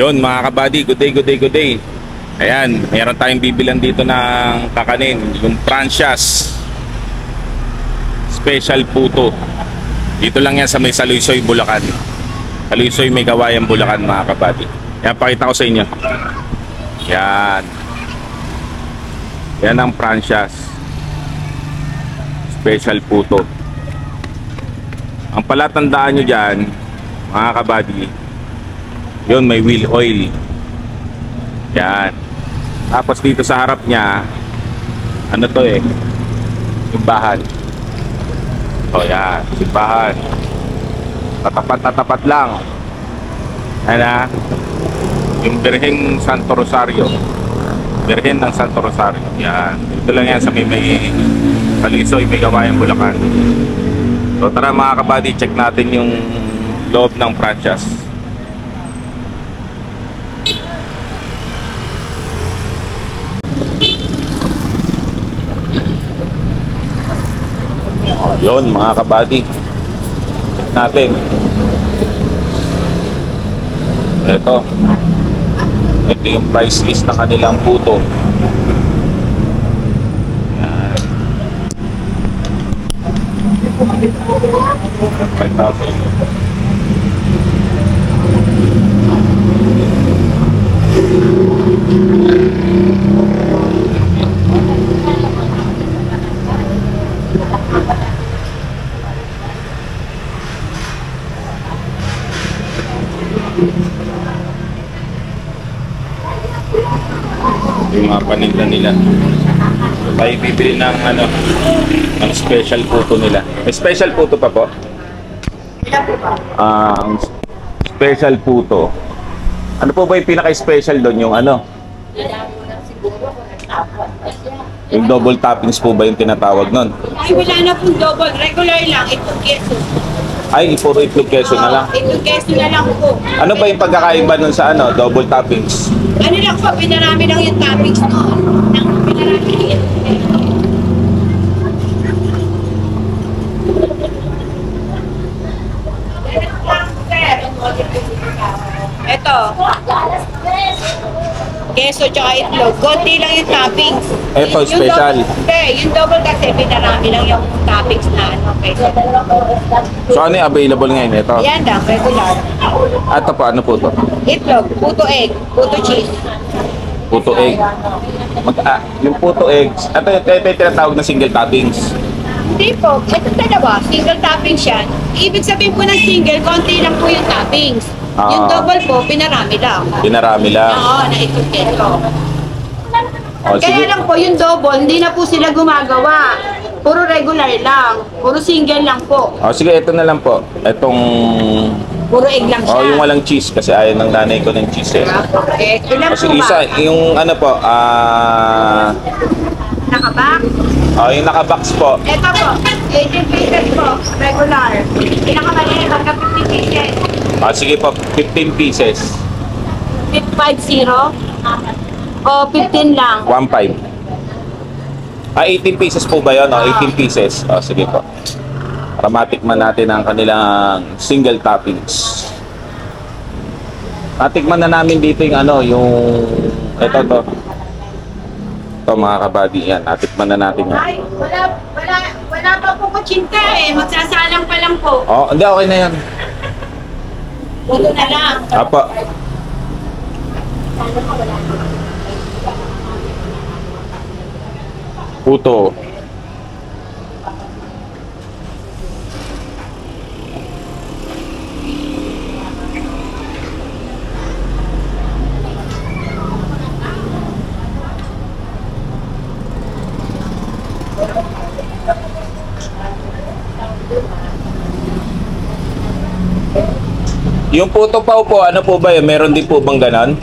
Yun mga kabady, good day, good day, good day. Ayan, meron tayong bibilan dito ng kakanin, yung franchise. Special puto. Dito lang yan sa may Salusoy, Bulacan. Salusoy, may gawayan Bulacan mga kabady. Yan, pakita ko sa inyo. Yan. Yan ang franchise. Special puto. Ang palatandaan nyo dyan, mga kabady, yun, may wheel oil. Yan. Tapos dito sa harap niya, ano to eh, simbahan. O yan, simbahan. Tatapat na tapat lang. Yan ah. Yung Birhen Santo Rosario. Birhen ng Santo Rosario. Yan. Dito lang yan sa may may Kalisoy, may gawain Bulacan. So tara mga kabady, check natin yung loob ng franchise. Yun mga kabady. Natin. Ito. Ito yung price list ng kanilang puto. Yan. 5,000. Yung mga paninda nila. Tayo bibili ng ano, ng special puto nila. May special puto pa po? Ah, ang special puto. Ano po ba yung pinaka-special doon? Yung ano? Yung double toppings po ba yung tinatawag nun? Ay, wala na pong double. Regular lang. Ito keso. Ay, puro itlog keso na lang. Ito keso na lang po. Ano ba yung pagkakaiba nun sa ano, double toppings? Ano lang po, pinarami lang yung toppings noon. Nang pinarami lang yung. Keso tsaka itlog. Konti lang yung toppings. Ito, Yung special. double- Hindi, yung double kasi pinarami lang yung toppings na ano. Keso. So ano yung available ngayon ito? Yan lang, regular. Ito po, ano po to? Itlog, puto egg, puto cheese. Puto egg. Mag, ah, yung puto eggs, ito, ito, ito yung tinatawag na single toppings. Hindi po, ito dalawa, single toppings yan. Ibig sabihin po ng single, konti lang po yung toppings. Ah. Yung double po, pinarami lang. Pinarami lang. Oo, na ito ito. O, Kaya sige. lang po, yung double, hindi na po sila gumagawa. Puro regular lang. Puro single lang po. O, sige, ito na lang po. Itong, Puro egg lang siya. oh, yung walang cheese kasi ayaw ng nanay ko ng cheese eh. Okay. Ilan O, po sige, isa, yung ano po, ah, Nakabak? oh, yung nakabox po. Ito po, 18 pieces po, regular. Pinakamaliit, hanggang 50 pieces. O, sige po, 15 pieces. 50 o 15 lang. 1.5. Ah, 18 pieces po ba yun? O, 18 pieces. O, sige po. Para matikman natin ang kanilang single toppings. Natikman na namin dito yung ano, yung... Ito to. Ito mga kabady yan. Natikman na natin yan. Ay, wala, wala, wala pa po kutsinta eh. Magsasalang pa lang po. Oh, hindi, okay na yan. Puto na lang. Apo. Puto. Yung puto pa po, ano po ba yun? Meron din po bang ganon?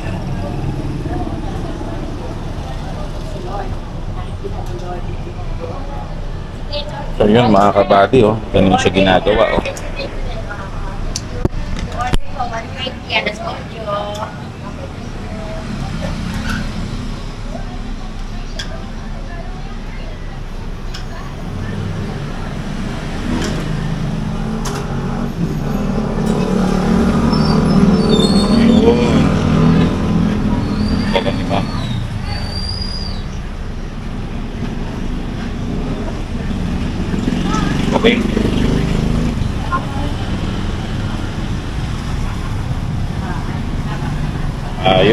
So yun mga kabady oh, ganun siya ginagawa oh.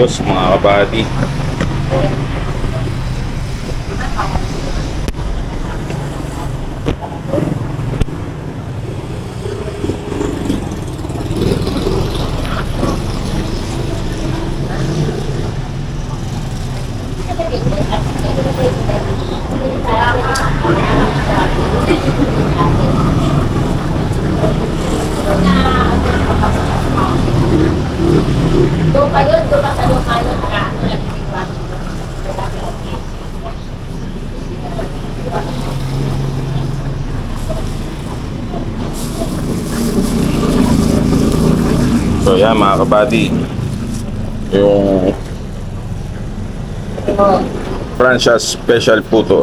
Ayos mga kabady. Yan mga kabady. Yung franchise special puto.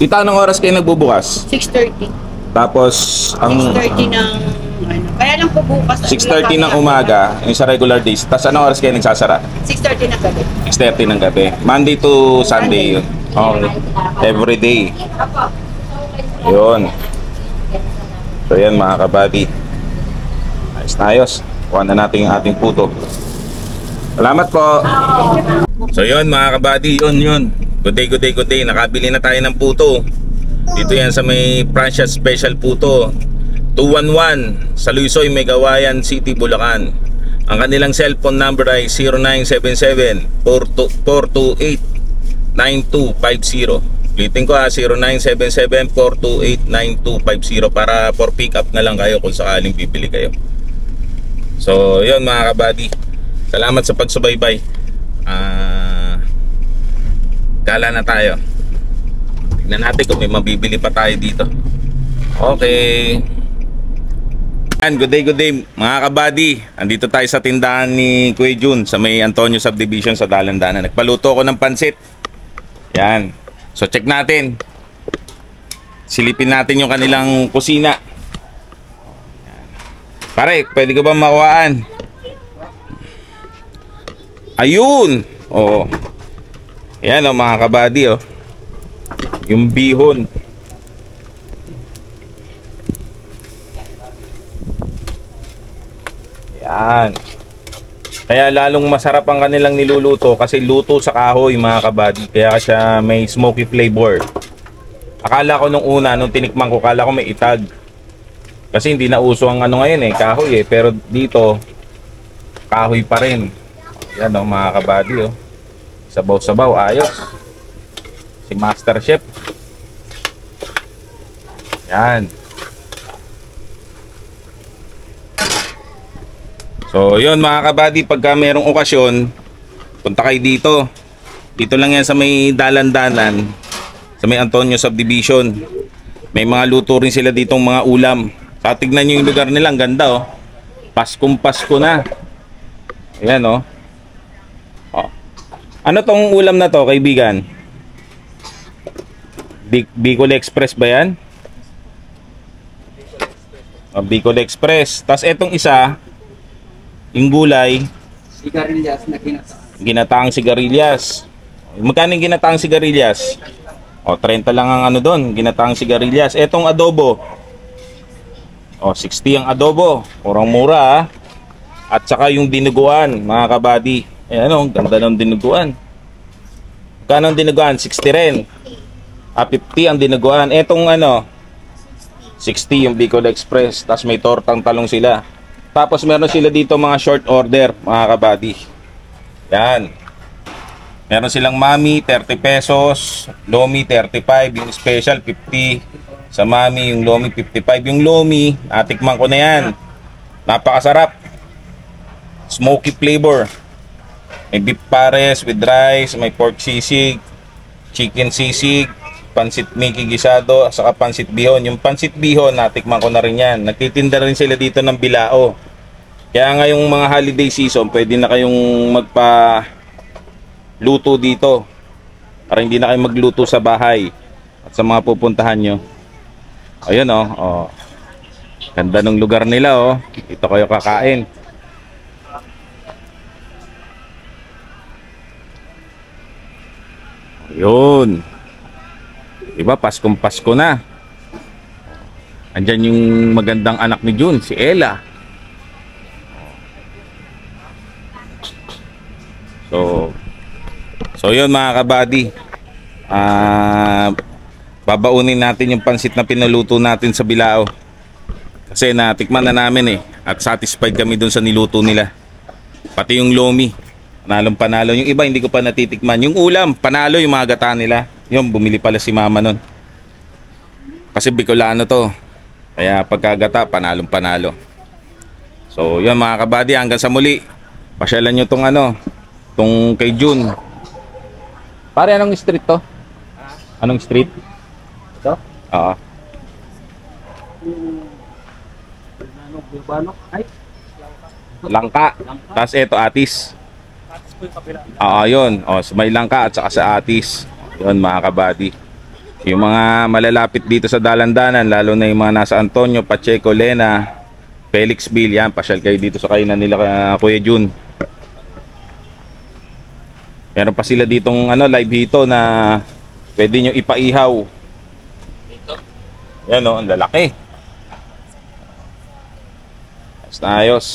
Kita anong oras kayo nagbubukas? 6.30. Tapos ang 6.30 ng ano. Kaya lang po bukas. 6.30 ng umaga, yung sa regular days. Tapos anong oras kayo nagsasara? 6.30 ng gabi. 6.30 ng gabi. Monday to Sunday yun. Okay. Every day. Yun. So yan mga kabady. Ayos na ayos. Kuha na natin yung ating puto. Salamat po. So yun mga kabady, yun yun. Good day, good day, good day. Nakabili na tayo ng puto. Dito yan sa may franchise special puto. 211 sa Luisoy, Megawayan City, Bulacan. Ang kanilang cellphone number ay 0977-428-9250. Ulitin ko ha, 0977-428-9250 para for pick up na lang kayo kung sakaling bibili kayo. So, yun mga kabady. Salamat sa pagsubaybay. Ah, gala na tayo. Tignan natin kung may mabibili pa tayo dito. Okay. Yan, good day, good day mga kabady. Andito tayo sa tindahan ni Kuya Jun sa may Antonio Subdivision sa Dalandanan. Nagpaluto ako ng pansit. Yan. So check natin. Silipin natin yung kanilang kusina. Pare, pwede ko ba makuhaan? Ayun! Oo. Yan o mga kabady oh. Yung bihon. Yan. Kaya lalong masarap ang kanilang niluluto kasi luto sa kahoy mga kabady. Kaya siya may smoky flavor. Akala ko nung una, nung tinikman ko, akala ko may itag. Kasi hindi na uso ang ano ngayon eh, kahoy eh. Pero dito, kahoy pa rin. Yan o mga kabady oh. Sabaw-sabaw, ayos. Si Master Chef. Yan. So, yun mga kabady, pagka merong okasyon, punta kayo dito. Dito lang yan sa may dalan-dalan, sa may Antonio Subdivision. May mga luto rin sila ditong mga ulam. Sa tignan nyo yung lugar nila, ang ganda oh. Paskong Pasko na. Ayan oh. oh. Ano tong ulam na to, kaibigan? Bi- Bicol Express ba yan? Oh, Bicol Express. Tapos etong isa, yung gulay, Sigarilyas na kinata. ginataang sigarilyas. Magkano yung ginataang sigarilyas? O, 30 lang ang ano doon, ginataang sigarilyas. Etong adobo. O, 60 ang adobo. Kurang mura ha. At saka yung dinuguan, mga kabady. Eh ano, ganda ng dinuguan. Magkano ang dinuguan? 60 rin. Ah, 50 ang dinuguan. Etong ano, 60 yung Bicol Express. Tapos may tortang talong sila. Tapos meron sila dito mga short order, mga kabady. Yan. Meron silang mami, 30 pesos. Lomi, 35. Yung special, 50. Sa mami, yung lomi, 55. Yung lomi, natikman ko na yan. Napakasarap. Smoky flavor. May beef pares with rice, may pork sisig, chicken sisig, pansit Mickey gisado, saka pansit bihon. Yung pansit bihon, natikman ko na rin yan. Nagtitinda rin sila dito ng bilao. Kaya ngayong mga holiday season, pwede na kayong magpa luto dito. Para hindi na kayo magluto sa bahay at sa mga pupuntahan nyo. Ayun oh, oh. Ganda ng lugar nila oh. Dito kayo kakain. Yun. Diba, Paskong Pasko na. Andyan yung magandang anak ni Jun, si Ella. So, so yun mga kabady. Ah, babaunin natin yung pansit na pinuluto natin sa Bilao. Kasi natikman na namin eh. At satisfied kami dun sa niluto nila. Pati yung lomi. Panalong panalo. Yung iba hindi ko pa natitikman. Yung ulam, panalo yung mga gata nila. Yung bumili pala si mama nun. Kasi Bicolano to. Kaya pagkagata, panalong panalo. So yun mga kabady, hanggang sa muli. Pasyalan nyo tong ano, tong kay June. Pare, anong street to? Anong street? Ito? Oo. Ano, Bilbano? Ay, Langka. Tapos eto, Atis. Oo, yun. O, sa may Langka at saka sa Atis. Yun mga kabady. Yung mga malalapit dito sa dalandanan, lalo na yung mga nasa Antonio, Pacheco, Lena, Felixville, yan, pasyal kayo dito sa kainan nila uh, Kuya Jun. Meron pa sila ditong ano, live hito na pwede nyo ipaihaw. Yan o, ang lalaki. Ayos na ayos.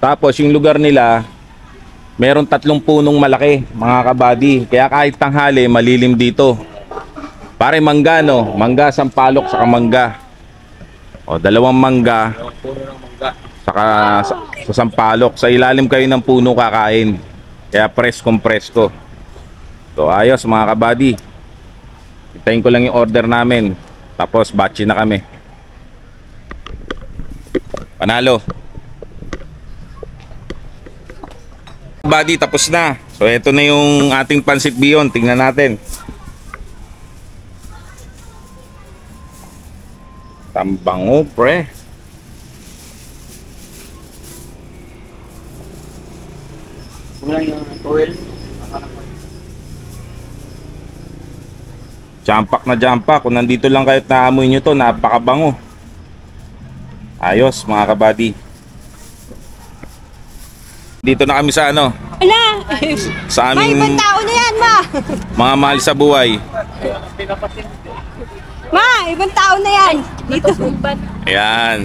Tapos yung lugar nila, meron tatlong punong malaki, mga kabady. Kaya kahit tanghali, malilim dito. Pare mangga no, mangga sampalok sa mangga. O dalawang mangga puno ng mangga. saka sa, sa sampalok. Sa ilalim kayo ng puno kakain. Kaya preskong presko. So ayos mga kabady. Hintayin ko lang yung order namin. Tapos batchi na kami. Panalo. Buddy, tapos na. So, ito na yung ating pansit beyond. Tingnan natin. Tambango, pre. Kulang yung oil. Jampak na jampak. Kung nandito lang kayo at naamoy nyo to, napakabango. Ayos, mga kabady. Dito na kami sa ano, Wala! sa Ma, ibang aming tao na yan, ma! mga mahal sa buhay. Ma, ibang tao na yan! Dito. Ayan.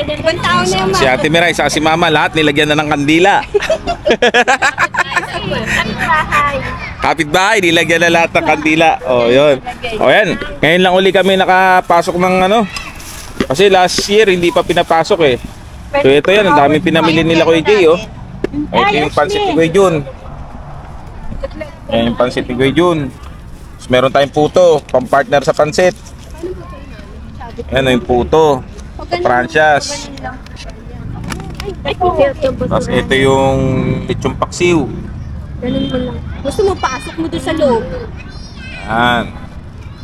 Ibang tao na yan, ma. Si Ate Miray, saka si Mama, lahat nilagyan na ng kandila. Kapitbahay, nilagyan na lahat ng kandila. O, oh, yun. O, yan. Ngayon lang uli kami nakapasok ng ano. Kasi last year, hindi pa pinapasok eh. So, ito yan. Ang daming pinamili nila Kuya Jay, oh. Ito yung pansit ni Kuya Jun. Ayan yung pansit ni Kuya Jun. Tapos meron tayong puto, pang-partner sa pansit. Ayan yung puto. Franchas. Tapos ito yung lechong paksiw. Ganun mo lang. Gusto mo, pasok mo doon sa loob. Yan.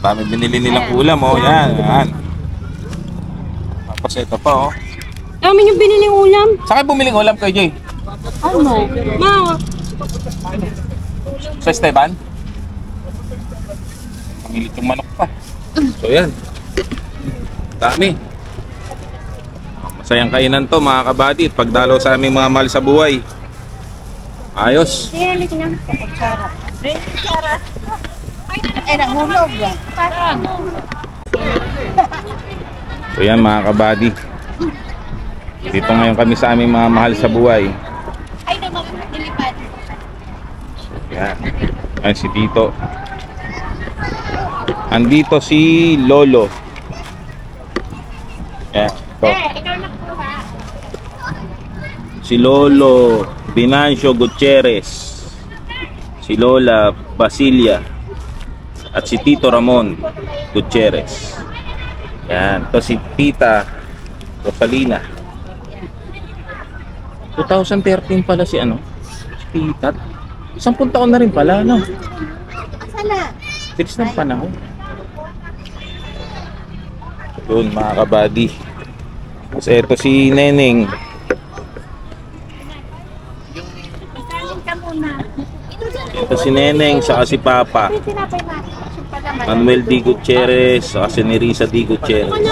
Dami binili nilang ulam, oh. Yan, yan. Tapos ito pa, oh. Dami yung biniling ulam. Saan kayo bumiling ulam kay Jay? Ano? Ma, Sa Esteban? Pamilit yung manok pa. So yan. Dami. Masayang kainan to mga kabady. Pagdalo sa aming mga mahal sa buhay. Ayos. Silik na. Sarap. Eh, nahulog yan. So yan mga kabady. Dito ngayon kami sa aming mga mahal sa buhay. Ay, naman, nilipad. Yan. Ayan si Tito. Andito si Lolo. Yan. Ito. Eh. Si Lolo Binancio Gutierrez. Si Lola Basilia. At si Tito Ramon Gutierrez. Yan. Ito si Tita Rosalina. 2013 pala si ano? Si Tita. Sampung taon na rin pala, no? Sana. Bilis ng panahon. Yun mga kabady. Tapos eto si Neneng. Ito si Neneng saka si Papa. Manuel D. Gutierrez saka si Nerissa D. Gutierrez. Kanya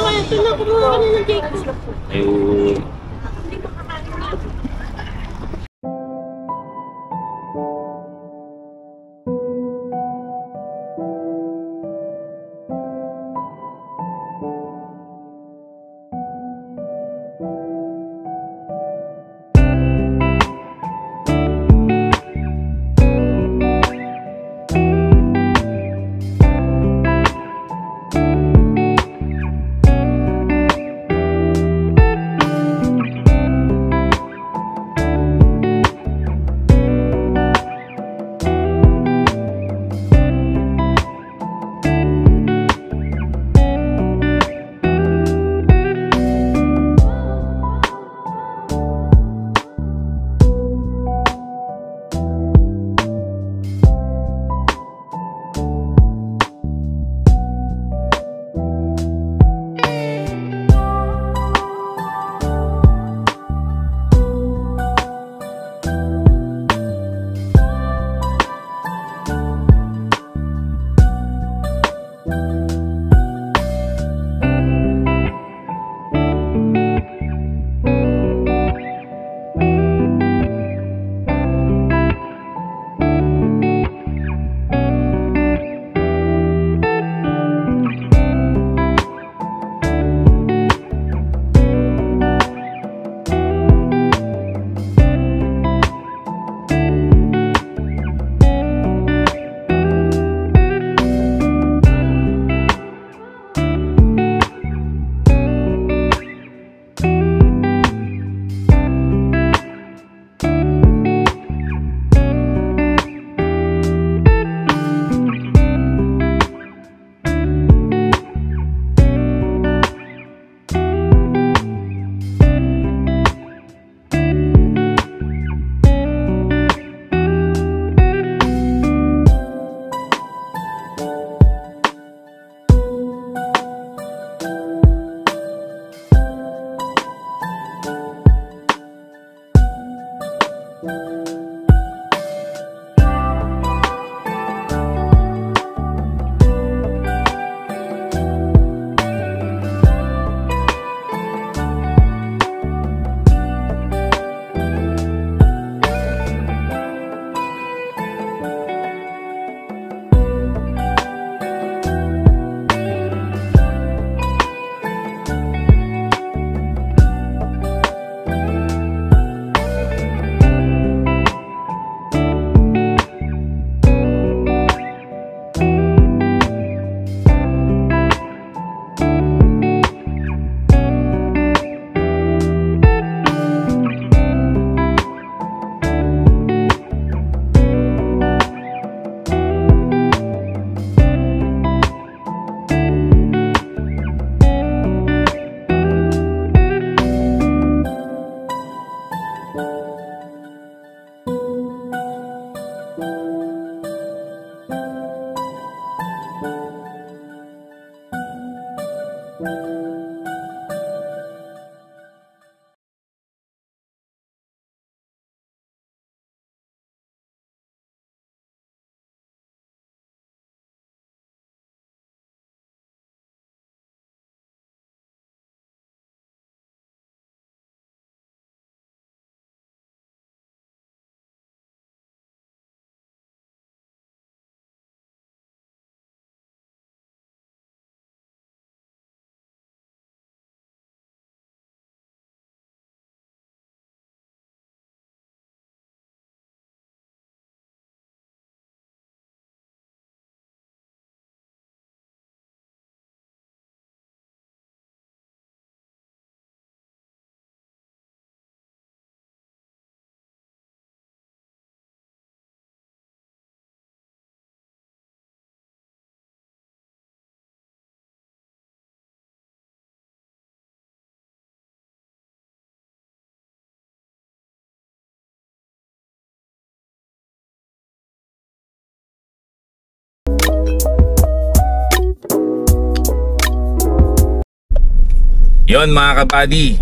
Yon mga kabady.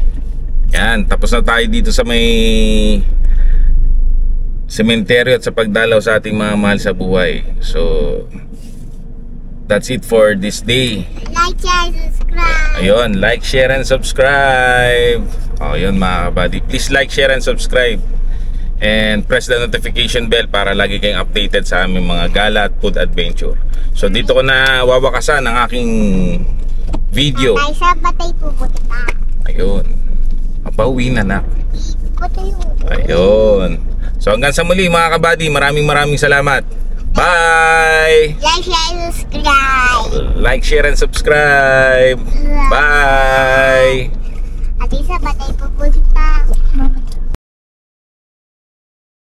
Yan, tapos na tayo dito sa may sementeryo at sa pagdalaw sa ating mga mahal sa buhay. So, that's it for this day. Like, share, subscribe. Ayun, like, share, and subscribe. O, yun mga kabady. Please like, share, and subscribe. And press the notification bell para lagi kayong updated sa aming mga gala at food adventure. So, dito ko na wawakasan ang aking video. Tatay, sa batay pupunta ka. Ayun. Papauwi na na. Ayun. So hanggang sa muli mga kabady, maraming maraming salamat. Bye! Like, share, subscribe. Like, share, and subscribe. Bye! Ate, sa batay pupunta.